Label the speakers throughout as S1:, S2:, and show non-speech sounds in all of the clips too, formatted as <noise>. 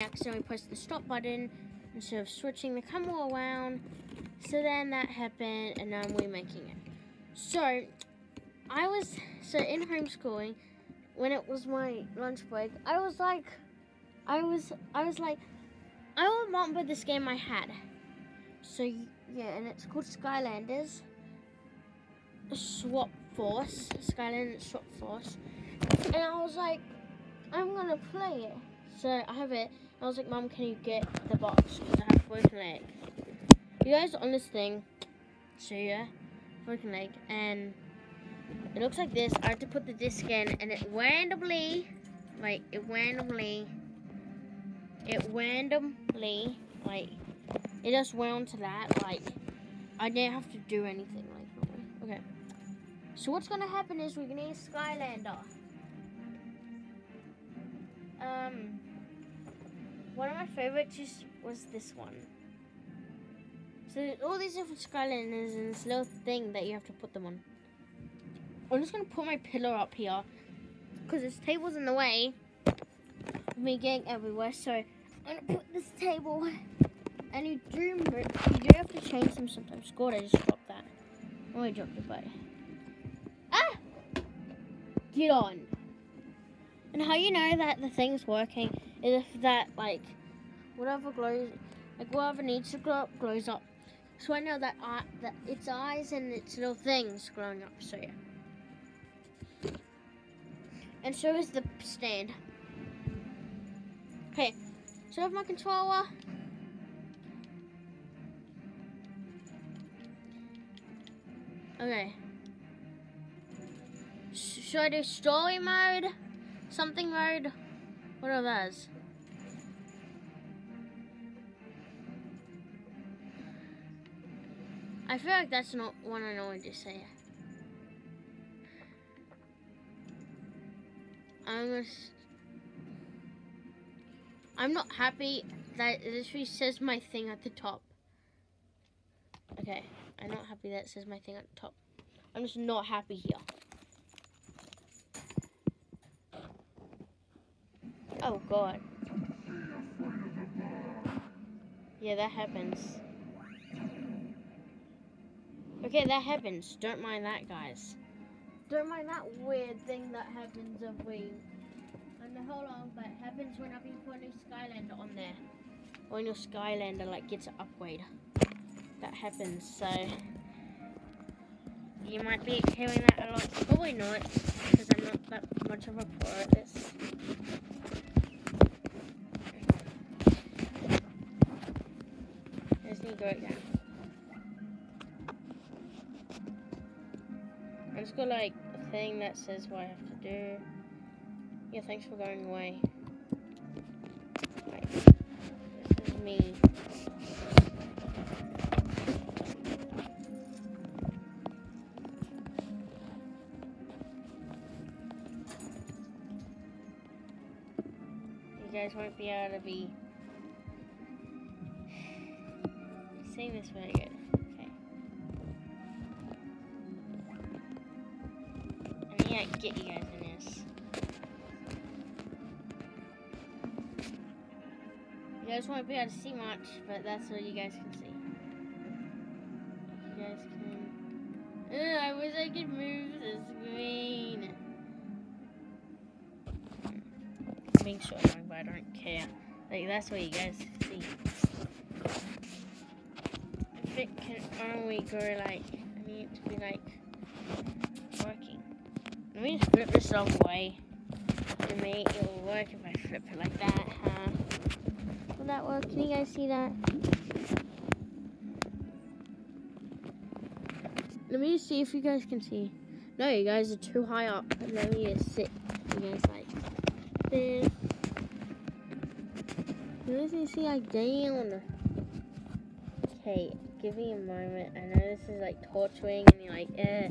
S1: accidentally pressed the stop button instead of switching the camera around. So then that happened, and now I'm remaking it. So I was so in homeschooling when it was my lunch break. I was like, I was, I was like, I remember this game I had. So yeah, and it's called Skylanders. Swap Force, Skylanders Swap Force, and I was like, I'm gonna play it. So I have it. I was like, Mom, can you get the box? Because I have broken leg. You guys on this thing. So yeah, broken leg, and it looks like this. I have to put the disc in, and it randomly, like it randomly, it randomly, like it just went to that. Like I didn't have to do anything. Like okay. So what's gonna happen is we're gonna need Skylander. Um, one of my favorites just was this one. So there's all these different Skylanders and this little thing that you have to put them on. I'm just gonna put my pillow up here because this table's in the way of me getting everywhere. So I'm gonna put this table. And you do you do have to change them sometimes. God, I just dropped that. Oh, I dropped it, but ah, get on. And how you know that the thing's working is if that like whatever glows, like whatever needs to glow up, glows up. So I know that that its eyes and its little things glowing up. So yeah. And so is the stand. Okay, so I have my controller. Okay. Should I do story mode? Something mode? What are those? I feel like that's not what I normally to say. I'm just, I'm not happy that it literally says my thing at the top. Okay. I'm not happy that it says my thing at the top. I'm just not happy here. Oh god. Yeah, that happens. Okay, that happens. Don't mind that, guys. Don't mind that weird thing that happens if we... And hold on, but happens when I put a new Skylander on there. When your Skylander, like, gets an upgrade that happens. So you might be hearing that a lot. Probably not, because I'm not that much of a pro at this. Go it down. I just got like a thing that says what I have to do. Yeah, thanks for going away. This is me. You guys won't be able to be this very good. Okay. I need to get you guys in this. You guys won't be able to see much, but that's all you guys can see. You guys can. Ugh, I wish I could move the screen. being so annoying, but I don't care. Like, that's what you guys see. It can only go like, I need it to be like, working. Let me just flip this off way. To maybe it will work if I flip it like that, huh? Will that work? Can you guys see that? Let me see if you guys can see. No, you guys are too high up. Let me just sit. You guys like this. You see, I down. Okay, give me a moment. I know this is like torturing and you're like, eh.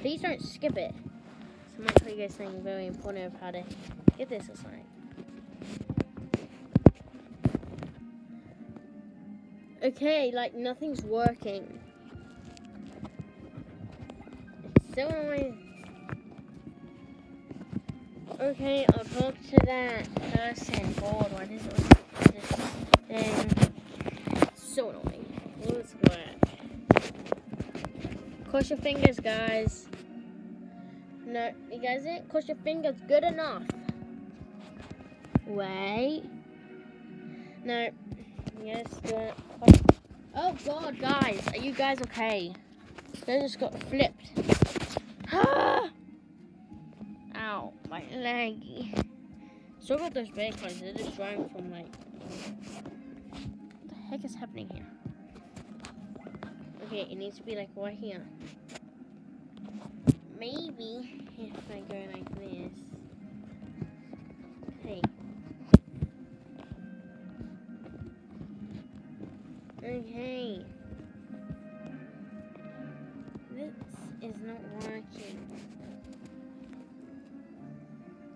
S1: Please don't skip it. So I might tell you guys something very important of how to get this or something. Okay, like nothing's working. It's so annoying. Okay, I'll talk to that person. God, what is it? What is this thing? So annoying. Cross your fingers, guys. No, you guys didn't cross your fingers good enough. Wait. No. Yes. Oh god, guys. Are you guys okay? They just got flipped. <gasps> Ow, my leggy. So about those bear coins, they're just drawing from like what the heck is happening here? Okay, it needs to be like right here. Maybe if I go like this. Hey. Okay. This is not working.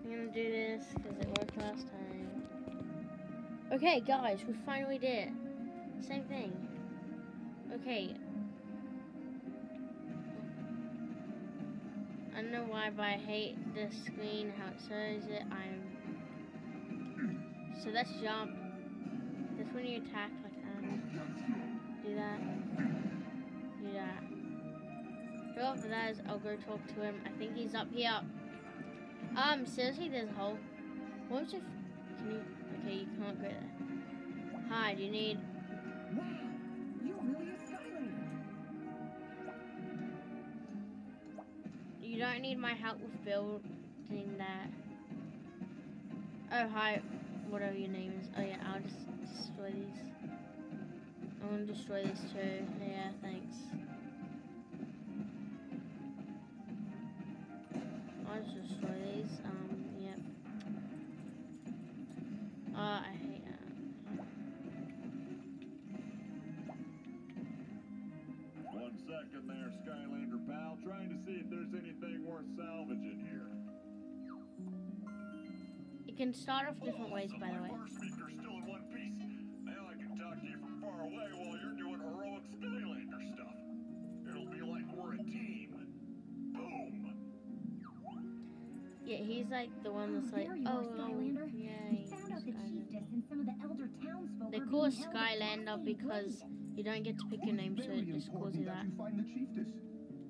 S1: I'm gonna do this because it worked last time. Okay, guys, we finally did it. Same thing. Okay. Know why, but I hate the screen, how it shows it. I'm. So that's jump. That's when you attack like that. Do that. Do that. Go after that is I'll go talk to him. I think he's up here. Um, seriously, there's a hole. What if. Can you. Okay, you can't go there. Hi, do you need.
S2: Wow, you're really
S1: don't need my help with building that. Oh, hi. Whatever your name is. Oh, yeah, I'll just destroy these. I want to destroy these too. Yeah, thanks. I'll just destroy these. Um,
S3: second there, Skylander pal. Trying to see if there's anything worth salvaging here.
S1: It can start off different ways, oh, by the way.
S3: My speaker's still in one piece. Now I can talk to you from far away while you're doing heroic Skylander stuff. It'll be like we're a team. Boom.
S1: Yeah, he's like the one that's like,
S2: There you
S1: oh,
S2: Skylander.
S1: yeah,
S2: We
S1: he's
S2: found out the
S1: Skylander.
S2: Chieftess and some of the elder townsfolk
S1: They
S2: are
S1: call us
S2: being held at
S1: Skylander because
S2: Glade.
S1: You don't get to pick your name, so
S4: Very
S1: it just calls you that.
S4: you find the Chieftess.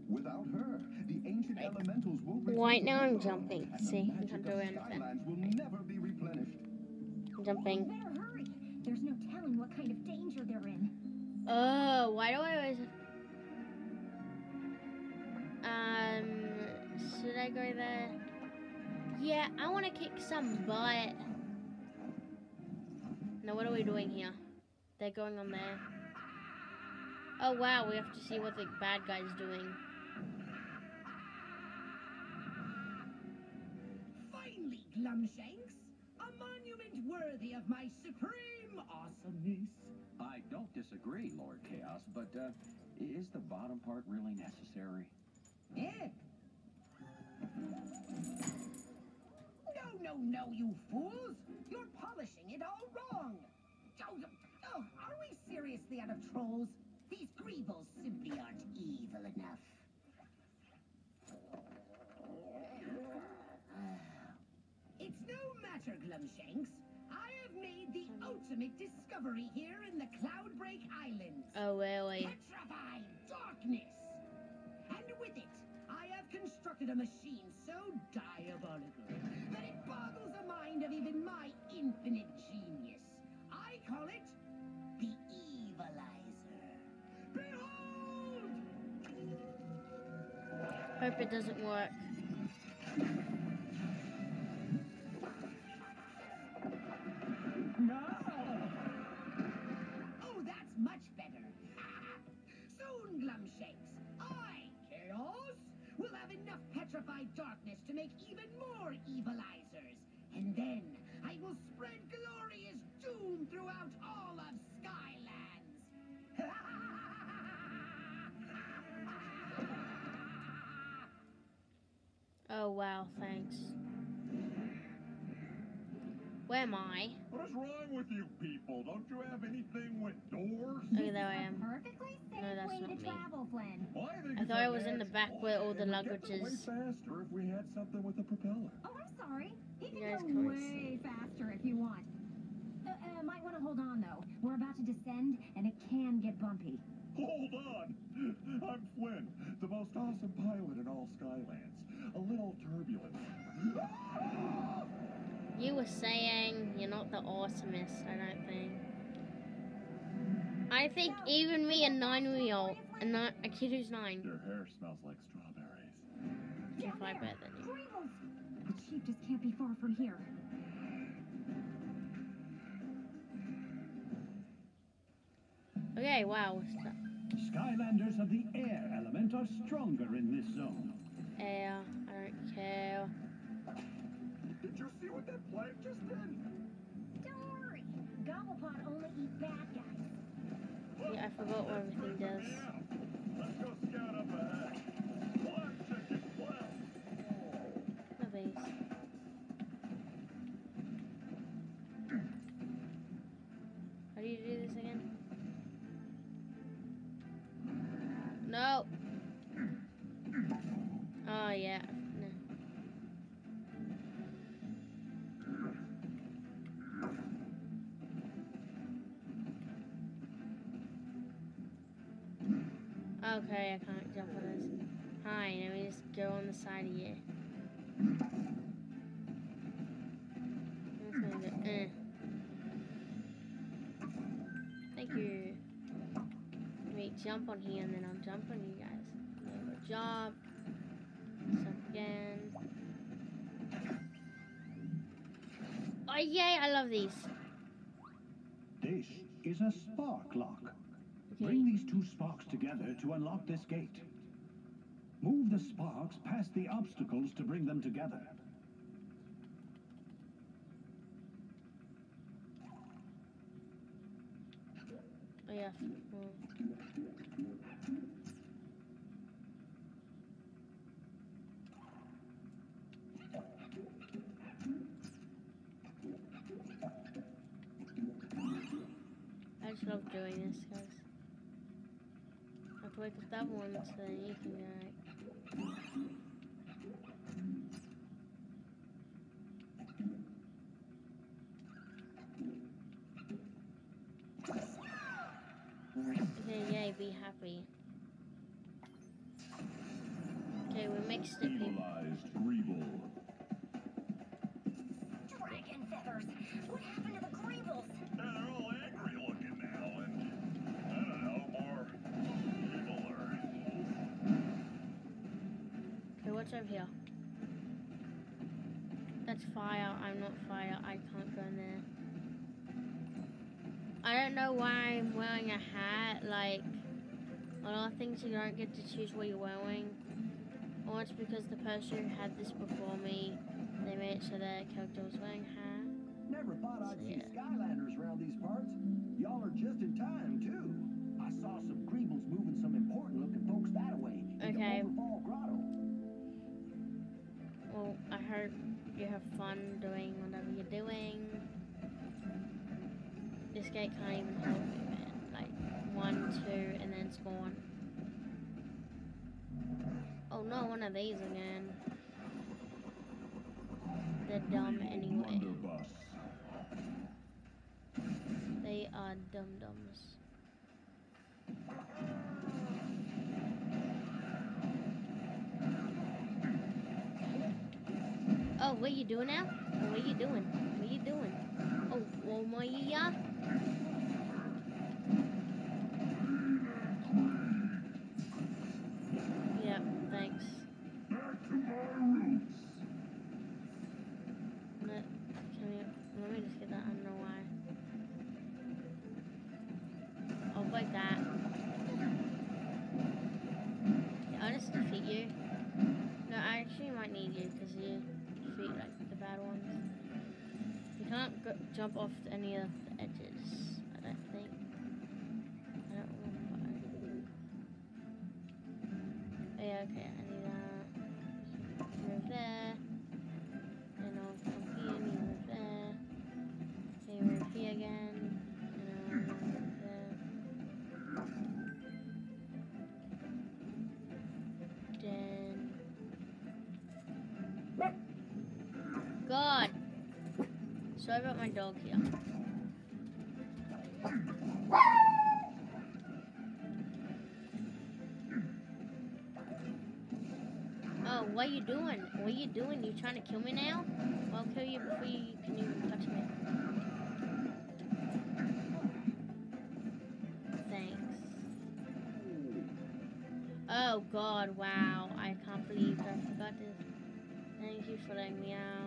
S4: Without her, the ancient elementals will return
S1: Right now I'm jumping. See, you
S4: magic
S1: can't do
S4: of
S1: anything.
S4: Skylands will never be replenished.
S2: You
S1: Jumping.
S2: hurry. There's no telling what kind of danger they're in.
S1: Oh, why do I always? Um, should I go there? Yeah, I want to kick some butt. Now, what are we doing here? They're going on there. Oh wow, we have to see what the bad guy's doing.
S5: Finally, Glumshanks, a monument worthy of my supreme awesomeness.
S6: I don't disagree, Lord Kaos, but uh, is the bottom part really necessary?
S5: Eh? No, no, no, you fools! You're polishing it all wrong. Oh, oh, are we seriously out of trolls? These greebles simply aren't evil enough. It's no matter, Glumshanks. I have made the ultimate discovery here in the Cloudbreak Islands.
S1: Oh really?
S5: Petrified darkness. And with it, I have constructed a machine so diabolical that it boggles the mind of even my infinite genius. I call it
S1: Hope it doesn't work.
S5: No! Oh, that's much better. <laughs> Soon, Glumshanks, I, Kaos, will have enough petrified darkness to make even more
S1: wow, thanks. Where am I?
S3: What is wrong with you people? Don't you have anything with doors?
S1: Okay, there I am.
S2: Perfectly safe
S1: No, that's
S2: way
S1: not
S2: to
S1: me.
S2: travel, Flynn.
S3: Well, I
S1: I thought I was in the
S3: fantastic.
S1: back where all the
S3: It would
S1: luggage
S3: get there
S1: is.
S3: Way faster if we had something with a propeller.
S2: Oh, I'm sorry. He
S1: You
S2: can
S1: guys
S2: go
S1: can't
S2: way
S1: see.
S2: faster if you want. Uh, uh, might want to hold on though. We're about to descend, and it can get bumpy.
S3: Hold on! I'm Flynn, the most awesome pilot in all Skylands. A little turbulent.
S1: You were saying you're not the awesomest, I don't think. I think even me, a nine-year-old, a, ni- a kid who's nine,
S3: Your hair smells like strawberries.
S1: can fly better than you.
S2: The chief just can't be far from here.
S1: Okay, wow. St-
S7: Skylanders of the air element are stronger in this zone.
S1: Air, I don't care.
S3: Did you see what that plane just did?
S2: Don't worry. Gobblepot only eat bad guys.
S1: Yeah, I forgot what everything does.
S3: Yeah. Let's go scout up ahead. Black chicken, black.
S1: No base. How do you do Okay, I can't jump on this. Hi, let me just go on the side of go- eh. Thank you. Wait, jump on here and then I'll jump on you guys. Good job. Jump again. Oh yay, I love these.
S7: This is a spark lock. Bring these two sparks together to unlock this gate. Move the sparks past the obstacles to bring them together.
S1: Oh yeah. well. I just love doing this, guys. I have to wake up that one so you can. Okay, yay, be happy. Okay, we mixed it, people. Know why I'm wearing a hat. Like, a lot of things you don't get to choose what you're wearing. Or it's because the person who had this before me, they made it so their character was wearing a hat.
S4: Never thought I'd see
S1: Yeah.
S4: Skylanders around these parts. Y'all are just in time, too. I saw some Greebles moving some important looking folks that way.
S1: Okay. Well, I hope you have fun doing whatever you're doing. This gate can't even hold me, man. Like, one, two, and then it's. Oh no, one of these again. They're dumb anyway. They are dum dums. Oh, what are you doing now? What are you doing? What are you doing? Oh, oh my yeah. off any of the edges, I don't think. I don't remember. Oh, yeah, okay, I need that. There. And I'll come here, there. Okay, here again. And I'll there. Then... God! Sorry brought my dog here. Oh, what are you doing? What are you doing? You trying to kill me now? I'll kill you before you can even touch me. Thanks. Oh God! Wow! I can't believe I forgot this. Thank you for letting me out.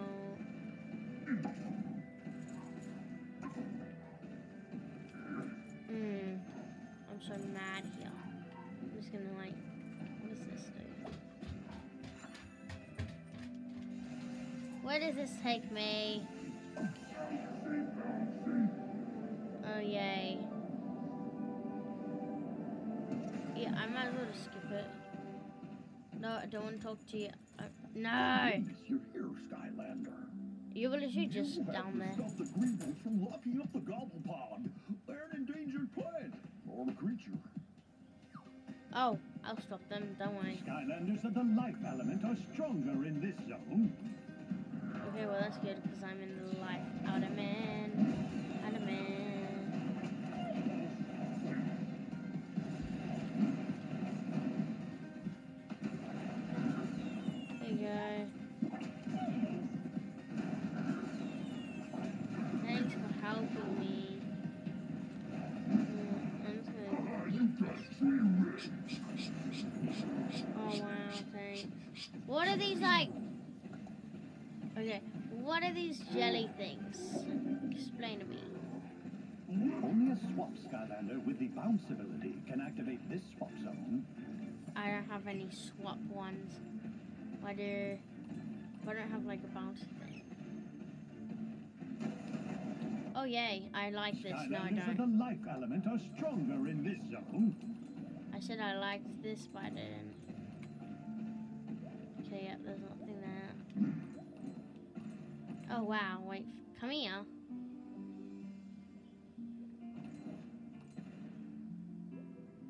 S1: This take me? Oh yay. Yeah, I might as well just skip it. No, I don't want to talk to you. Uh, no!
S4: You're here, Skylander.
S1: You were literally just
S4: You
S1: down there.
S4: Stop the Greebles from locking up the gobble pond. They're an endangered plant or creature.
S1: Oh, I'll stop them, don't worry.
S7: Skylanders of the life element are stronger in this zone.
S1: Okay, well that's good because I'm in the life element. Element. Okay, what are these jelly things? Explain to me.
S7: Only a swap Skylander with the bounce ability can activate this swap zone.
S1: I don't have any swap ones. Why do I don't have like a bounce thing? Oh yay, I like this. No, I don't.
S7: the life element are stronger in this zone.
S1: I said I liked this, but I didn't. Okay, yeah, there's there. Oh wow, wait, come here.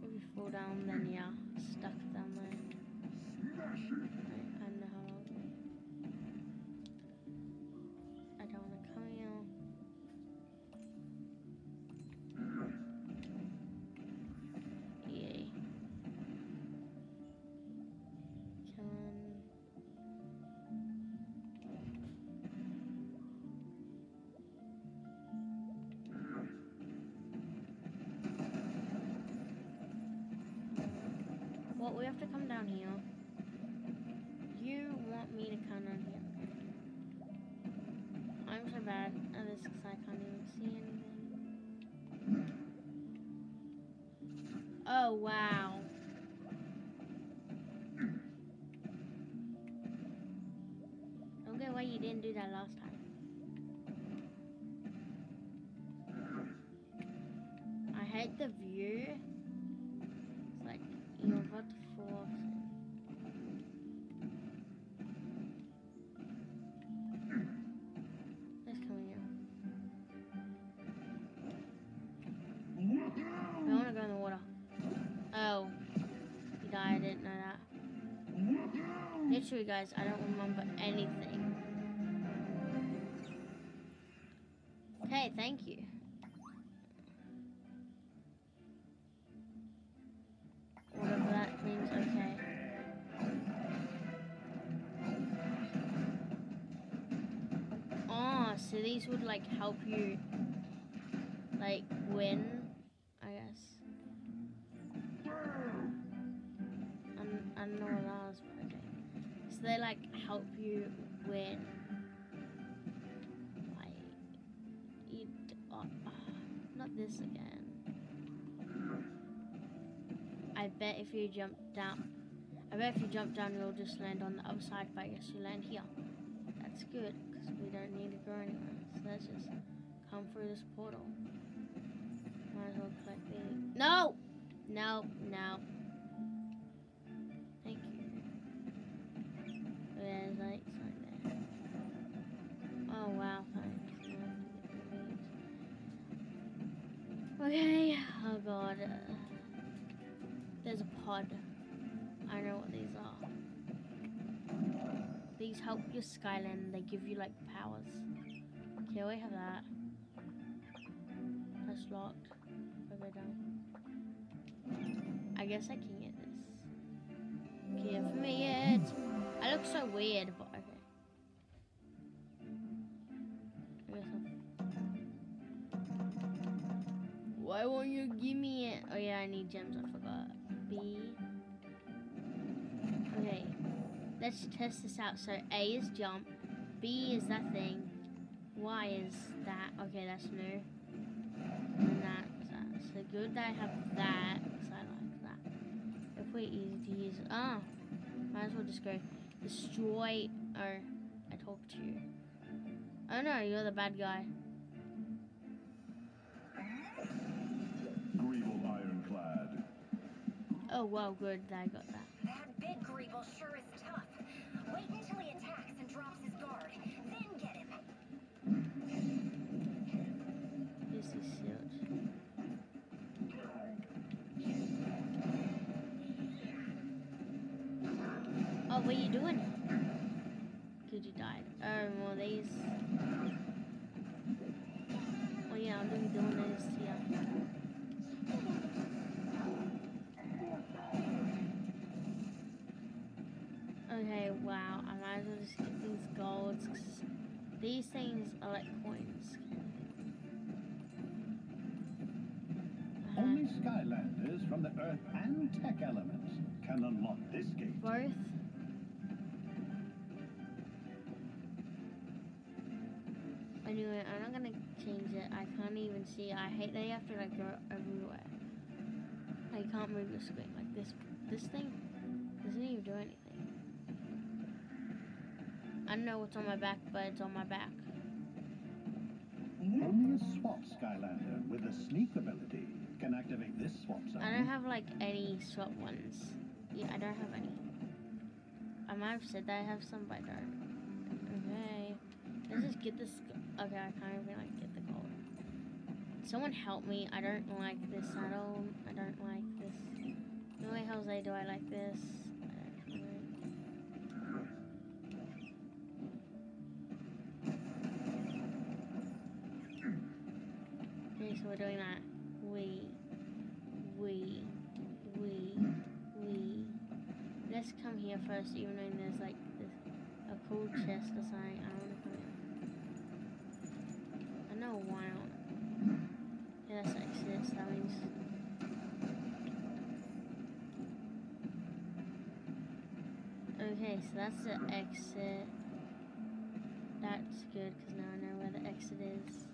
S1: If you fall down, then yeah, stuck down there. Well, we have to come down here. You want me to come down here. I'm so bad at this because I can't even see anything. Oh, wow. Get why you didn't do that last time. Literally, guys, I don't remember anything. Okay, thank you. Whatever that means, okay. Oh, so these would like help you like win, if you jump down, I bet if you jump down, you'll just land on the other side, but I guess you land here. That's good, because we don't need to go anywhere. So let's just come through this portal. Might as well collect the. No! No, no. Thank you. There's like something there. Oh wow, thanks. Okay, oh god. Pod. I know what these are. These help your Skyland. They give you like powers. Okay, we have that. That's locked. I go down. I guess I can get this. Give me it. I look so weird, but okay. Why won't you give me it? Oh yeah, I need gems. I forgot. Let's test this out. So A is jump, B is that thing, Y is that. Okay, that's new. And that's that. So good that I have that, because I like that. If we easy to use, ah, might as well just go destroy. Or I talk to you. Oh no, you're the bad guy.
S7: Greeble Ironclad.
S1: Oh wow, good that I got that.
S8: That big Greeble sure is tough. Drops his guard. Then get him.
S1: This is huge. Oh, what are you doing? Good, you die? Oh, well, these. Oh yeah, I'm gonna be doing this, yeah. Okay, wow, I might as well just get these these things are like coins. Uh,
S7: Only Skylanders from the Earth and Tech Elements can unlock this gate.
S1: both. Anyway, I'm not gonna change it. I can't even see. I hate that you have to like go everywhere. I can't move the screen like this. This thing doesn't even do anything. I know what's on my back, but it's on my back.
S7: Only a swap Skylander with a sneak ability can activate this swap zone.
S1: I don't have like any swap ones. Yeah, I don't have any. I might have said that I have some, but I don't. Okay. Let's just get this. Okay, I can't even like get the gold. Someone help me. I don't like this at all. I don't like this. No way, Jose, do I like this? First, even though there's like this, a cool chest or something. I don't want to come here. I know why I want Yeah, that's exit. That means. Okay, so that's the exit. That's good because now I know where the exit is.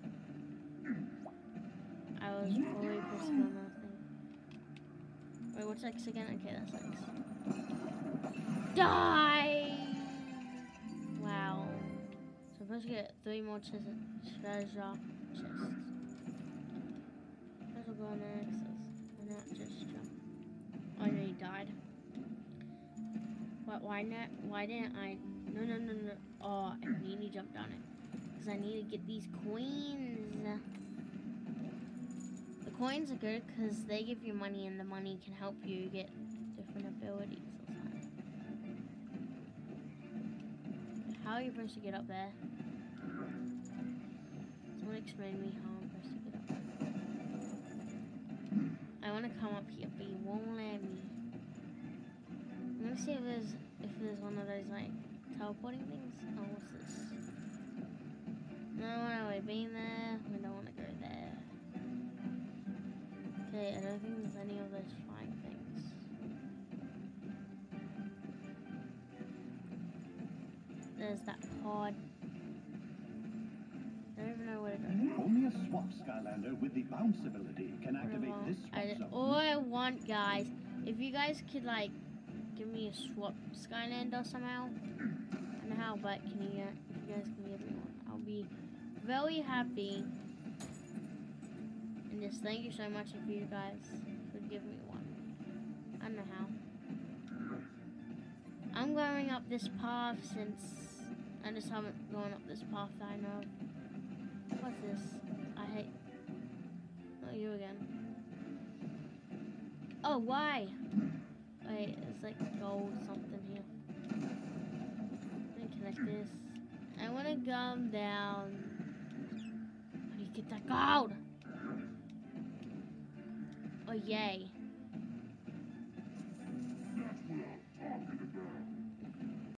S1: I was fully pressing on that thing. Wait, what's X again? Okay, that's X. Die! Wow. So I'm supposed to get three more treasure chests. Let's go next. Why not just jump? Oh, no, he died. What? Why not? Why didn't I? No, no, no, no. Oh, I need to jump down it. Because I need to get these coins. The coins are good because they give you money and the money can help you get different abilities or something. How are you supposed to get up there? Someone explain to me how I'm supposed to get up I want to come up here, but you won't let me. I'm gonna see if there's if there's one of those like teleporting things. Oh, what's this? No, no, we've been there. We don't want to go there. Okay, I don't think
S7: bounce ability can
S1: I
S7: activate this swap
S1: I,
S7: zone.
S1: all I want, guys, if you guys could like give me a swap Skylander somehow, I don't know how, but can you if you guys can give me one, I'll be very happy. And just thank you so much if you guys could give me one. I don't know how. I'm going up this path since I just haven't gone up this path that I know of. What's this? You again. Oh, why? Wait, it's like gold something here. Let connect this. I want to come down. How do you get that gold. Oh yay.